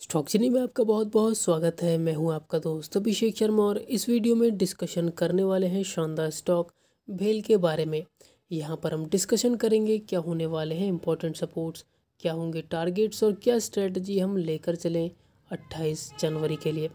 Stock channel में आपका बहुत बहुत स्वागत है। मैं हूँ आपका दोस्त अभिषेक शर्मा और इस वीडियो में डिस्कशन करने वाले हैं शानदार स्टॉक भेल के बारे में। यहाँ पर हम डिस्कशन करेंगे क्या होने वाले हैं इंपॉर्टेंट सपोर्ट्स क्या होंगे टारगेट्स और क्या स्ट्रेटजी हम लेकर चलें अट्ठाईस जनवरी के लिए।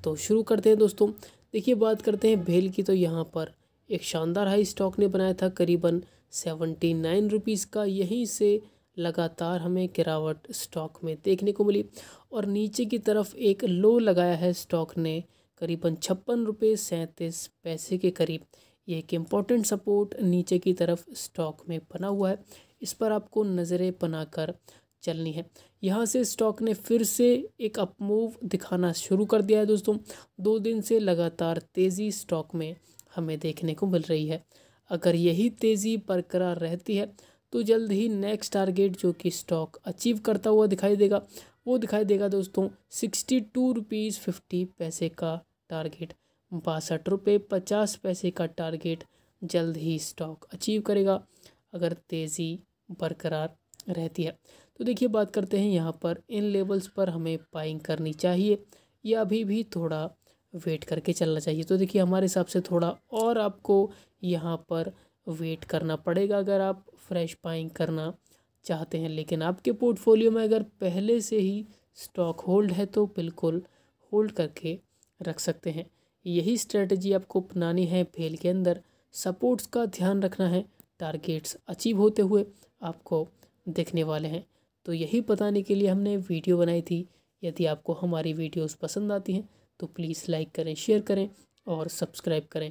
तो शुरू करते हैं दोस्तों। देखिए, बात करते हैं भेल की तो यहाँ पर एक शानदार हाई स्टॉक ने बनाया था करीबन सेवेंटी नाइन रुपीज़ का। यहीं से लगातार हमें गिरावट स्टॉक में देखने को मिली और नीचे की तरफ़ एक लो लगाया है स्टॉक ने करीबन छप्पन रुपये सैंतीस पैसे के करीब। ये एक इंपॉर्टेंट सपोर्ट नीचे की तरफ़ स्टॉक में बना हुआ है। इस पर आपको नज़रें बनाकर चलनी है। यहाँ से स्टॉक ने फिर से एक अपमूव दिखाना शुरू कर दिया है दोस्तों। दो दिन से लगातार तेज़ी स्टॉक में हमें देखने को मिल रही है। अगर यही तेज़ी बरकरार रहती है तो जल्द ही नेक्स्ट टारगेट जो कि स्टॉक अचीव करता हुआ दिखाई देगा, वो दिखाई देगा दोस्तों सिक्सटी टू रुपीज़ फिफ्टी पैसे का टारगेट बासठ रुपये पचास पैसे का टारगेट जल्द ही स्टॉक अचीव करेगा, अगर तेज़ी बरकरार रहती है। तो देखिए, बात करते हैं यहाँ पर इन लेवल्स पर हमें बाइंग करनी चाहिए या अभी भी थोड़ा वेट करके चलना चाहिए। तो देखिए, हमारे हिसाब से थोड़ा और आपको यहाँ पर वेट करना पड़ेगा अगर आप फ्रेश बाइंग करना चाहते हैं। लेकिन आपके पोर्टफोलियो में अगर पहले से ही स्टॉक होल्ड है तो बिल्कुल होल्ड करके रख सकते हैं। यही स्ट्रेटजी आपको अपनानी है। फेल के अंदर सपोर्ट्स का ध्यान रखना है। टारगेट्स अचीव होते हुए आपको देखने वाले हैं। तो यही बताने के लिए हमने वीडियो बनाई थी। यदि आपको हमारी वीडियोस पसंद आती हैं तो प्लीज़ लाइक करें, शेयर करें और सब्सक्राइब करें।